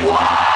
What?